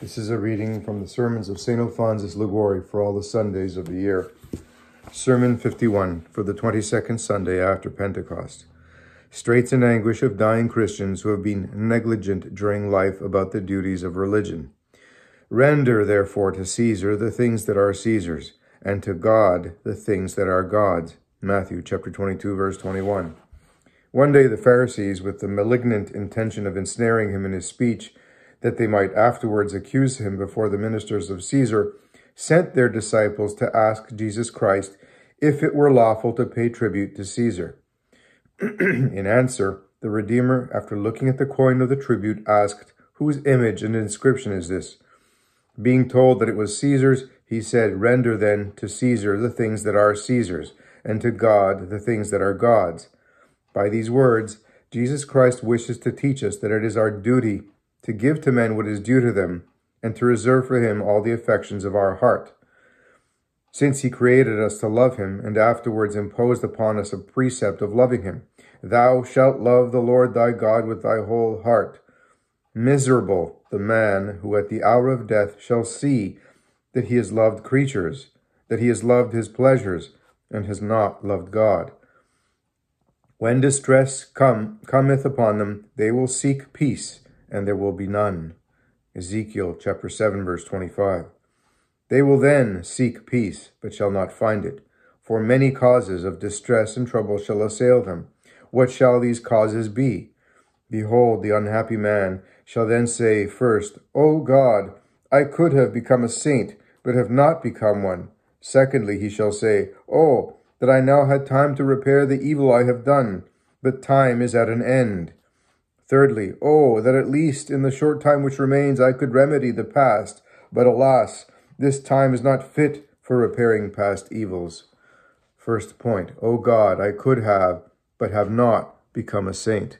This is a reading from the sermons of St. Alphonsus Liguori for all the Sundays of the year. Sermon 51 for the 22nd Sunday after Pentecost. Straits and anguish of dying Christians who have been negligent during life about the duties of religion. Render, therefore, to Caesar the things that are Caesar's, and to God the things that are God's. Matthew chapter 22, verse 21. One day the Pharisees, with the malignant intention of ensnaring him in his speech, that they might afterwards accuse him before the ministers of Caesar, sent their disciples to ask Jesus Christ if it were lawful to pay tribute to Caesar. in answer, the Redeemer, after looking at the coin of the tribute, asked, Whose image and inscription is this? Being told that it was Caesar's, he said, Render then to Caesar the things that are Caesar's, and to God the things that are God's. By these words, Jesus Christ wishes to teach us that it is our duty to give to men what is due to them, and to reserve for him all the affections of our heart. Since he created us to love him, and afterwards imposed upon us a precept of loving him, Thou shalt love the Lord thy God with thy whole heart. Miserable the man who at the hour of death shall see that he has loved creatures, that he has loved his pleasures, and has not loved God. When distress come, cometh upon them, they will seek peace, and there will be none. Ezekiel chapter 7 verse 25. They will then seek peace, but shall not find it. For many causes of distress and trouble shall assail them. What shall these causes be? Behold, the unhappy man shall then say first, O God, I could have become a saint, but have not become one. Secondly, he shall say, Oh, that I now had time to repair the evil I have done, but time is at an end. Thirdly, oh, that at least in the short time which remains I could remedy the past, but alas, this time is not fit for repairing past evils. First point, O God, I could have, but have not become a saint.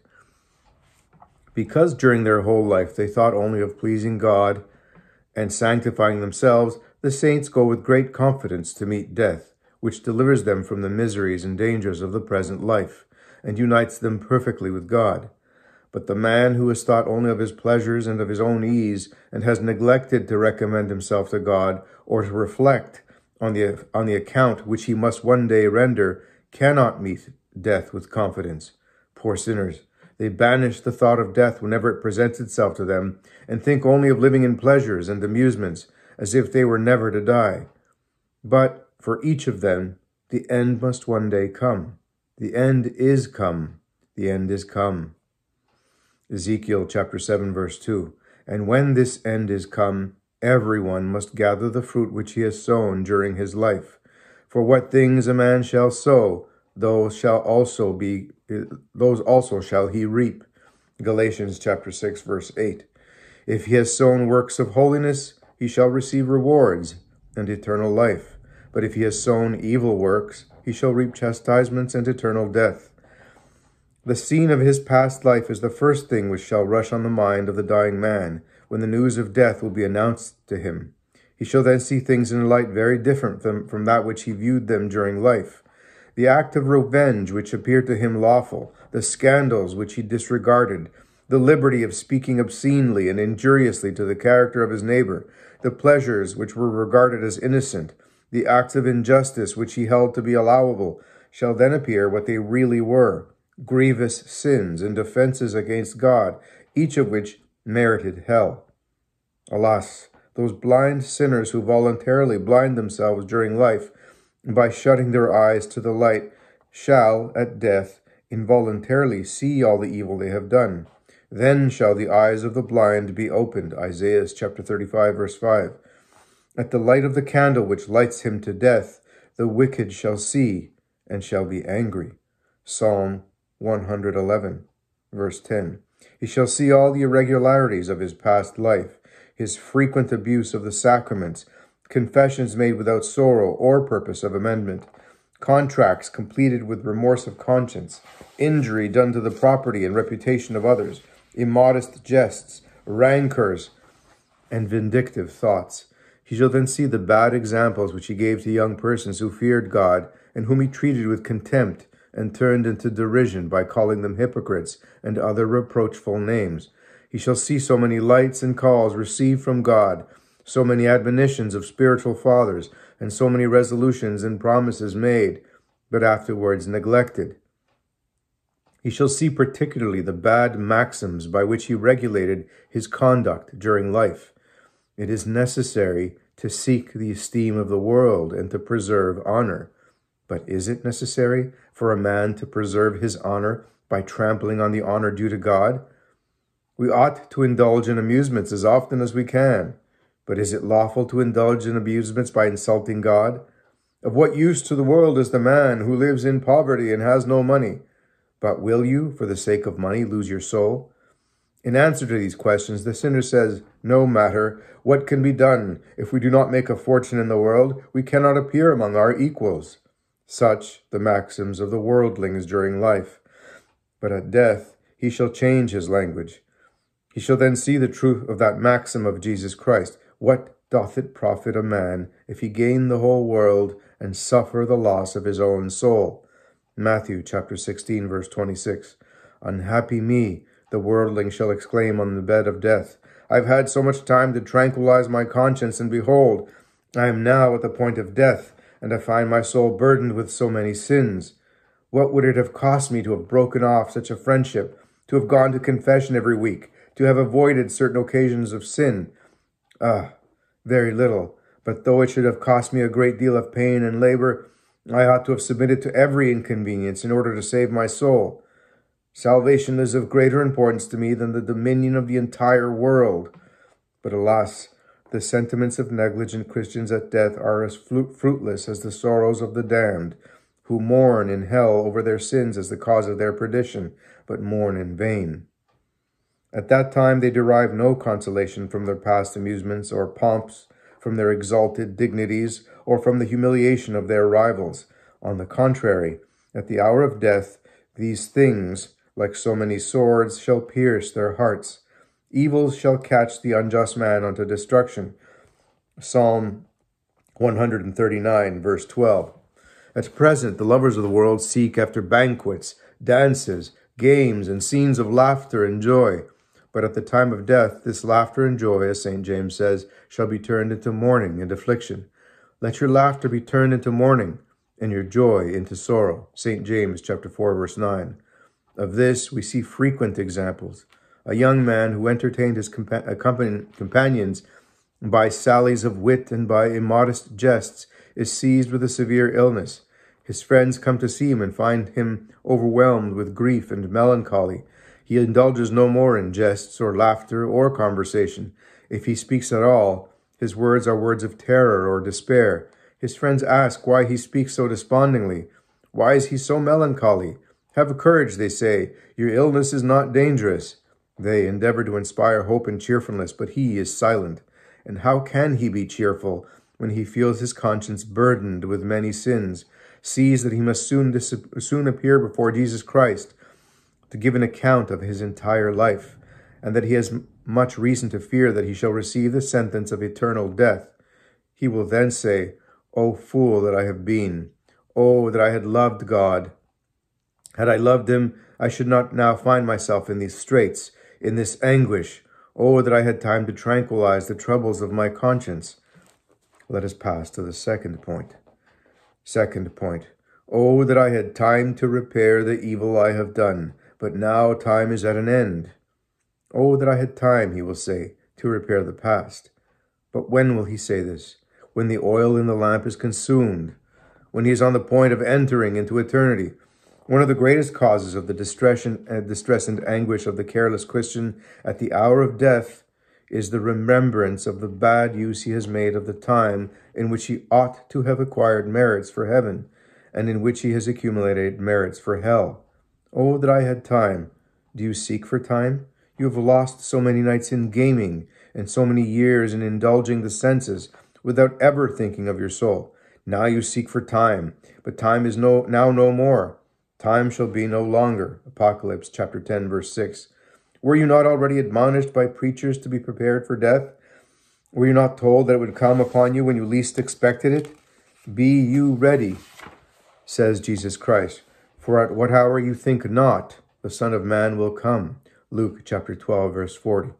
Because during their whole life they thought only of pleasing God and sanctifying themselves, the saints go with great confidence to meet death, which delivers them from the miseries and dangers of the present life, and unites them perfectly with God. But the man who has thought only of his pleasures and of his own ease, and has neglected to recommend himself to God, or to reflect on the, on the account which he must one day render, cannot meet death with confidence. Poor sinners! They banish the thought of death whenever it presents itself to them, and think only of living in pleasures and amusements, as if they were never to die. But for each of them, the end must one day come. The end is come. The end is come. Ezekiel chapter 7 verse 2. And when this end is come, everyone must gather the fruit which he has sown during his life. For what things a man shall sow, those shall also be those also shall he reap. Galatians chapter 6 verse 8. If he has sown works of holiness, he shall receive rewards and eternal life. But if he has sown evil works, he shall reap chastisements and eternal death. The scene of his past life is the first thing which shall rush on the mind of the dying man when the news of death will be announced to him. He shall then see things in a light very different from, from that which he viewed them during life. The act of revenge which appeared to him lawful, the scandals which he disregarded, the liberty of speaking obscenely and injuriously to the character of his neighbor, the pleasures which were regarded as innocent, the acts of injustice which he held to be allowable, shall then appear what they really were grievous sins and offenses against God, each of which merited hell. Alas, those blind sinners who voluntarily blind themselves during life by shutting their eyes to the light shall, at death, involuntarily see all the evil they have done. Then shall the eyes of the blind be opened. Isaiah chapter 35, verse 5. At the light of the candle which lights him to death, the wicked shall see and shall be angry. Psalm 111, verse 10. He shall see all the irregularities of his past life, his frequent abuse of the sacraments, confessions made without sorrow or purpose of amendment, contracts completed with remorse of conscience, injury done to the property and reputation of others, immodest jests, rancors, and vindictive thoughts. He shall then see the bad examples which he gave to young persons who feared God and whom he treated with contempt and turned into derision by calling them hypocrites and other reproachful names. He shall see so many lights and calls received from God, so many admonitions of spiritual fathers, and so many resolutions and promises made, but afterwards neglected. He shall see particularly the bad maxims by which he regulated his conduct during life. It is necessary to seek the esteem of the world and to preserve honor. But is it necessary for a man to preserve his honor by trampling on the honor due to God? We ought to indulge in amusements as often as we can. But is it lawful to indulge in amusements by insulting God? Of what use to the world is the man who lives in poverty and has no money? But will you, for the sake of money, lose your soul? In answer to these questions, the sinner says, No matter what can be done. If we do not make a fortune in the world, we cannot appear among our equals. Such the maxims of the worldlings during life. But at death he shall change his language. He shall then see the truth of that maxim of Jesus Christ. What doth it profit a man if he gain the whole world and suffer the loss of his own soul? Matthew chapter 16 verse 26. Unhappy me, the worldling shall exclaim on the bed of death. I've had so much time to tranquilize my conscience, and behold, I am now at the point of death, and I find my soul burdened with so many sins. What would it have cost me to have broken off such a friendship, to have gone to confession every week, to have avoided certain occasions of sin? Ah, very little. But though it should have cost me a great deal of pain and labor, I ought to have submitted to every inconvenience in order to save my soul. Salvation is of greater importance to me than the dominion of the entire world. But alas, the sentiments of negligent Christians at death are as fruitless as the sorrows of the damned, who mourn in hell over their sins as the cause of their perdition, but mourn in vain. At that time they derive no consolation from their past amusements or pomps, from their exalted dignities, or from the humiliation of their rivals. On the contrary, at the hour of death, these things, like so many swords, shall pierce their hearts. Evils shall catch the unjust man unto destruction. Psalm 139, verse 12. At present, the lovers of the world seek after banquets, dances, games, and scenes of laughter and joy. But at the time of death, this laughter and joy, as St. James says, shall be turned into mourning and affliction. Let your laughter be turned into mourning, and your joy into sorrow. St. James chapter 4, verse 9. Of this we see frequent examples. A young man who entertained his compa uh, companions by sallies of wit and by immodest jests is seized with a severe illness. His friends come to see him and find him overwhelmed with grief and melancholy. He indulges no more in jests or laughter or conversation. If he speaks at all, his words are words of terror or despair. His friends ask why he speaks so despondingly. Why is he so melancholy? Have courage, they say. Your illness is not dangerous. They endeavor to inspire hope and cheerfulness, but he is silent. And how can he be cheerful when he feels his conscience burdened with many sins, sees that he must soon, soon appear before Jesus Christ to give an account of his entire life, and that he has much reason to fear that he shall receive the sentence of eternal death? He will then say, O fool that I have been! Oh, that I had loved God! Had I loved him, I should not now find myself in these straits, in this anguish. Oh, that I had time to tranquilize the troubles of my conscience. Let us pass to the second point. Second point. Oh, that I had time to repair the evil I have done, but now time is at an end. Oh, that I had time, he will say, to repair the past. But when will he say this? When the oil in the lamp is consumed, when he is on the point of entering into eternity, one of the greatest causes of the distress and, uh, distress and anguish of the careless Christian at the hour of death is the remembrance of the bad use he has made of the time in which he ought to have acquired merits for heaven, and in which he has accumulated merits for hell. Oh, that I had time! Do you seek for time? You have lost so many nights in gaming, and so many years in indulging the senses, without ever thinking of your soul. Now you seek for time, but time is no now no more. Time shall be no longer. Apocalypse chapter 10, verse 6. Were you not already admonished by preachers to be prepared for death? Were you not told that it would come upon you when you least expected it? Be you ready, says Jesus Christ. For at what hour you think not, the Son of Man will come. Luke chapter 12, verse 40.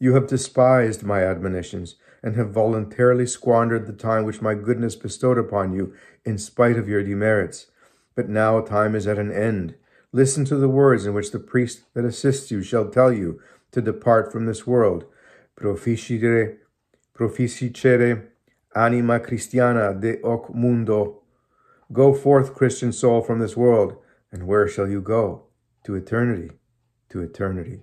You have despised my admonitions and have voluntarily squandered the time which my goodness bestowed upon you in spite of your demerits. But now time is at an end. Listen to the words in which the priest that assists you shall tell you to depart from this world. Proficere, proficere anima Christiana de hoc mundo. Go forth, Christian soul, from this world. And where shall you go? To eternity, to eternity.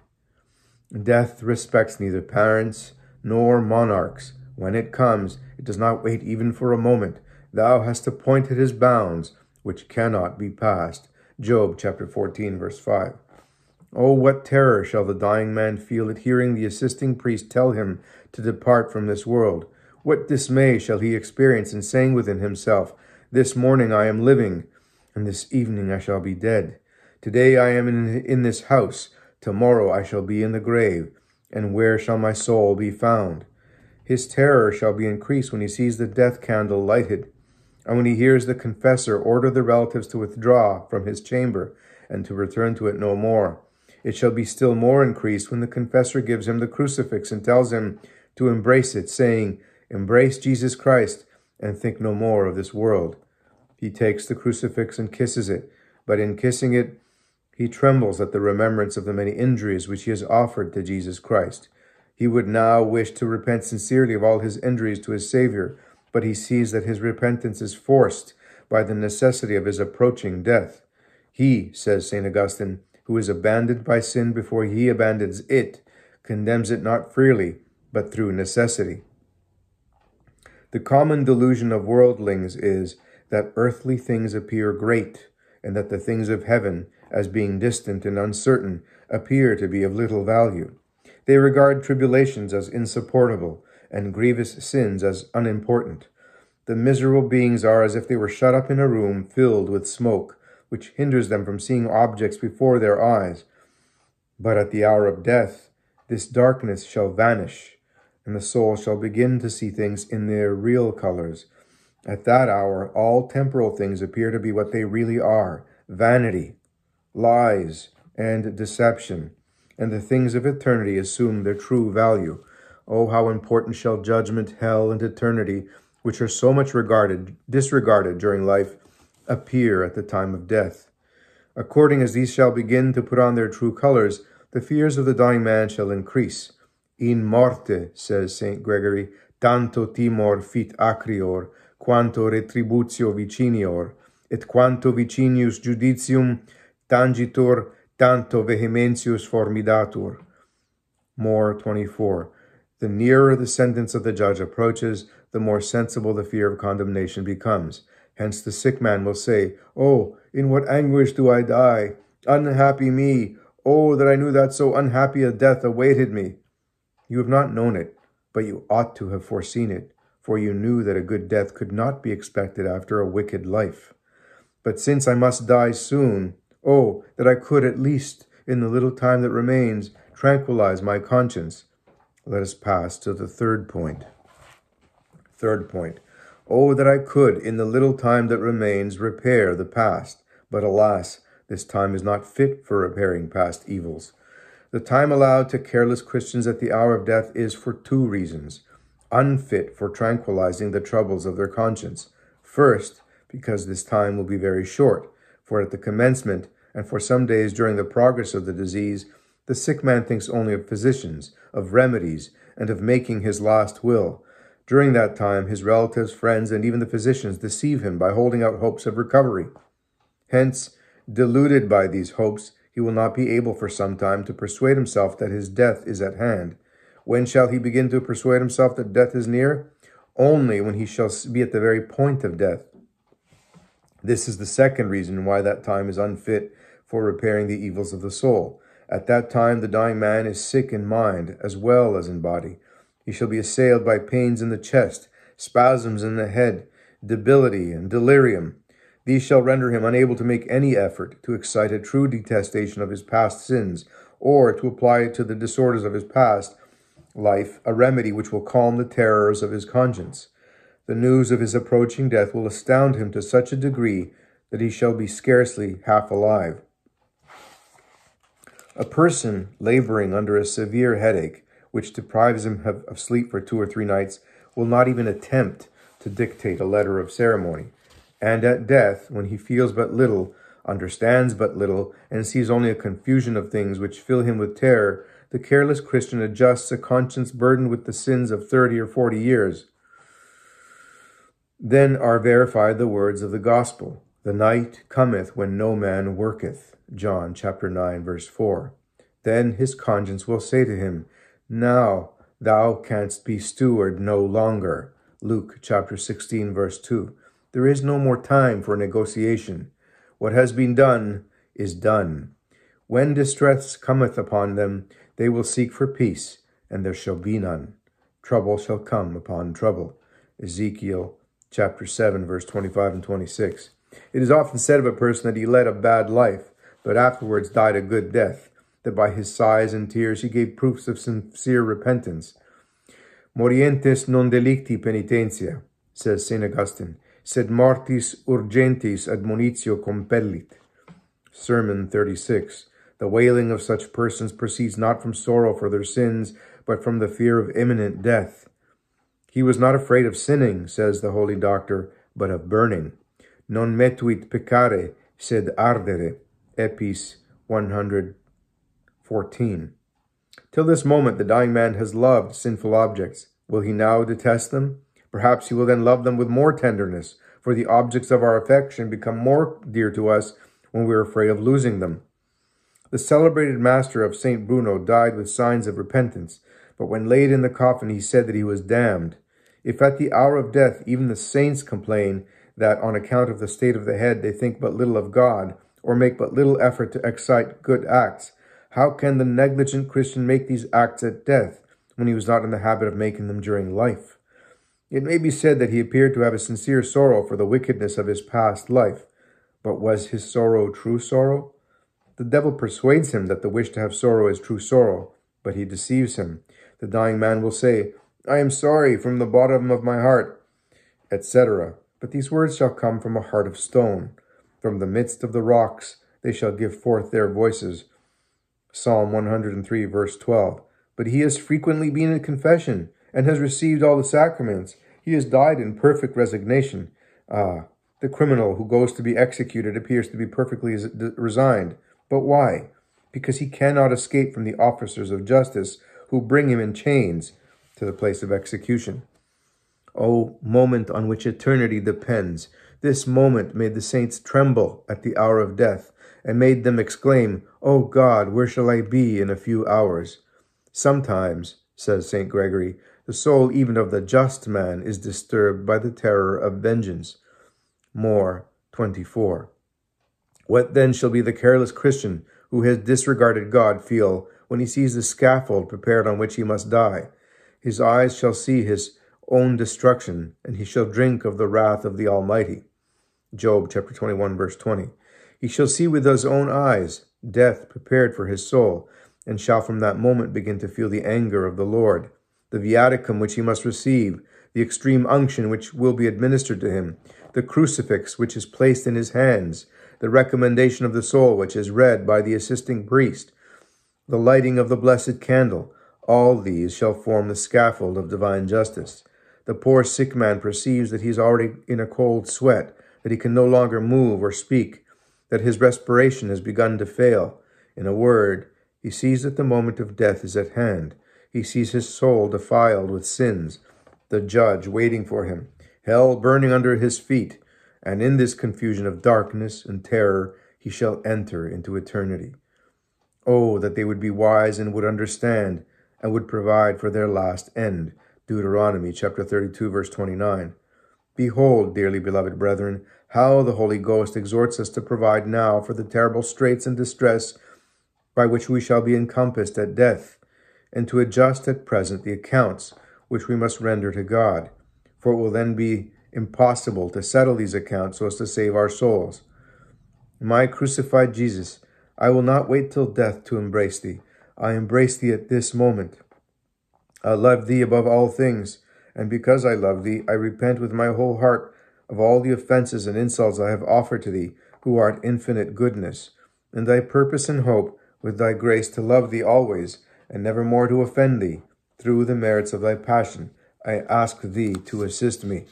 Death respects neither parents nor monarchs. When it comes, it does not wait even for a moment. Thou hast appointed his bounds, which cannot be passed. Job chapter 14, verse 5. Oh, what terror shall the dying man feel at hearing the assisting priest tell him to depart from this world? What dismay shall he experience in saying within himself, This morning I am living, and this evening I shall be dead. Today I am in, in this house, tomorrow I shall be in the grave, and where shall my soul be found? His terror shall be increased when he sees the death candle lighted, and when he hears the confessor order the relatives to withdraw from his chamber and to return to it no more. It shall be still more increased when the confessor gives him the crucifix and tells him to embrace it, saying, Embrace Jesus Christ and think no more of this world. He takes the crucifix and kisses it, but in kissing it, he trembles at the remembrance of the many injuries which he has offered to Jesus Christ. He would now wish to repent sincerely of all his injuries to his Savior, but he sees that his repentance is forced by the necessity of his approaching death. He, says St. Augustine, who is abandoned by sin before he abandons it, condemns it not freely, but through necessity. The common delusion of worldlings is that earthly things appear great, and that the things of heaven, as being distant and uncertain, appear to be of little value. They regard tribulations as insupportable, and grievous sins as unimportant. The miserable beings are as if they were shut up in a room filled with smoke, which hinders them from seeing objects before their eyes. But at the hour of death, this darkness shall vanish, and the soul shall begin to see things in their real colors. At that hour, all temporal things appear to be what they really are vanity, lies, and deception, and the things of eternity assume their true value. Oh, how important shall judgment, hell, and eternity, which are so much regarded, disregarded during life, appear at the time of death. According as these shall begin to put on their true colors, the fears of the dying man shall increase in morte, says St. Gregory, tanto timor fit acrior, quanto retributio vicinior, et quanto vicinius judicium tangitur, tanto vehementius formidatur. More 24. The nearer the sentence of the judge approaches, the more sensible the fear of condemnation becomes. Hence the sick man will say, Oh, in what anguish do I die? Unhappy me! Oh, that I knew that so unhappy a death awaited me! You have not known it, but you ought to have foreseen it, for you knew that a good death could not be expected after a wicked life. But since I must die soon, oh, that I could at least, in the little time that remains, tranquilize my conscience. Let us pass to the third point. Third point. Oh, that I could, in the little time that remains, repair the past. But alas, this time is not fit for repairing past evils. The time allowed to careless Christians at the hour of death is for two reasons unfit for tranquilizing the troubles of their conscience. First, because this time will be very short, for at the commencement and for some days during the progress of the disease, the sick man thinks only of physicians, of remedies, and of making his last will. During that time, his relatives, friends, and even the physicians deceive him by holding out hopes of recovery. Hence, deluded by these hopes, he will not be able for some time to persuade himself that his death is at hand. When shall he begin to persuade himself that death is near? Only when he shall be at the very point of death. This is the second reason why that time is unfit for repairing the evils of the soul. At that time, the dying man is sick in mind as well as in body. He shall be assailed by pains in the chest, spasms in the head, debility, and delirium. These shall render him unable to make any effort to excite a true detestation of his past sins, or to apply to the disorders of his past life a remedy which will calm the terrors of his conscience. The news of his approaching death will astound him to such a degree that he shall be scarcely half alive. A person laboring under a severe headache, which deprives him of, sleep for two or three nights, will not even attempt to dictate a letter of ceremony. And at death, when he feels but little, understands but little, and sees only a confusion of things which fill him with terror, the careless Christian adjusts a conscience burdened with the sins of thirty or forty years. Then are verified the words of the gospel The night cometh when no man worketh. John chapter 9, verse 4. Then his conscience will say to him, Now thou canst be steward no longer. Luke chapter 16, verse 2. There is no more time for negotiation. What has been done is done. When distress cometh upon them, they will seek for peace, and there shall be none. Trouble shall come upon trouble. Ezekiel chapter 7, verse 25 and 26. It is often said of a person that he led a bad life, but afterwards died a good death, that by his sighs and tears he gave proofs of sincere repentance. Morientes non delicti penitentia, says St. Augustine sed mortis urgentis admonitio compellit. Sermon 36. The wailing of such persons proceeds not from sorrow for their sins, but from the fear of imminent death. He was not afraid of sinning, says the holy doctor, but of burning. Non metuit peccare, sed ardere. Epis 114. Till this moment, the dying man has loved sinful objects. Will he now detest them? Perhaps he will then love them with more tenderness, for the objects of our affection become more dear to us when we are afraid of losing them. The celebrated master of St. Bruno died with signs of repentance, but when laid in the coffin he said that he was damned. If at the hour of death even the saints complain that on account of the state of the head they think but little of God, or make but little effort to excite good acts, how can the negligent Christian make these acts at death, when he was not in the habit of making them during life? It may be said that he appeared to have a sincere sorrow for the wickedness of his past life, but was his sorrow true sorrow? The devil persuades him that the wish to have sorrow is true sorrow, but he deceives him. The dying man will say, I am sorry from the bottom of my heart, etc. But these words shall come from a heart of stone. From the midst of the rocks they shall give forth their voices. Psalm 103, verse 12. But he has frequently been in confession and has received all the sacraments. He has died in perfect resignation. Ah, the criminal who goes to be executed appears to be perfectly resigned. But why? Because he cannot escape from the officers of justice who bring him in chains to the place of execution. O oh, moment on which eternity depends, this moment made the saints tremble at the hour of death, and made them exclaim, O oh God, where shall I be in a few hours? Sometimes, says St. Gregory, the soul even of the just man is disturbed by the terror of vengeance. More 24. What then shall be the careless Christian who has disregarded God feel when he sees the scaffold prepared on which he must die? His eyes shall see his own destruction, and he shall drink of the wrath of the Almighty. Job chapter 21, verse 20. He shall see with his own eyes death prepared for his soul, and shall from that moment begin to feel the anger of the Lord the viaticum which he must receive, the extreme unction which will be administered to him, the crucifix which is placed in his hands, the recommendation of the soul which is read by the assisting priest, the lighting of the blessed candle, all these shall form the scaffold of divine justice. The poor sick man perceives that he is already in a cold sweat, that he can no longer move or speak, that his respiration has begun to fail. In a word, he sees that the moment of death is at hand. He sees his soul defiled with sins, the judge waiting for him, hell burning under his feet, and in this confusion of darkness and terror he shall enter into eternity. Oh, that they would be wise and would understand and would provide for their last end. Deuteronomy chapter 32 verse 29. Behold, dearly beloved brethren, how the Holy Ghost exhorts us to provide now for the terrible straits and distress by which we shall be encompassed at death and to adjust at present the accounts which we must render to God, for it will then be impossible to settle these accounts so as to save our souls. My crucified Jesus, I will not wait till death to embrace thee. I embrace thee at this moment. I love thee above all things, and because I love thee, I repent with my whole heart of all the offenses and insults I have offered to thee, who art infinite goodness. And thy purpose and hope with thy grace to love thee always, and never more to offend thee. Through the merits of thy passion, I ask thee to assist me.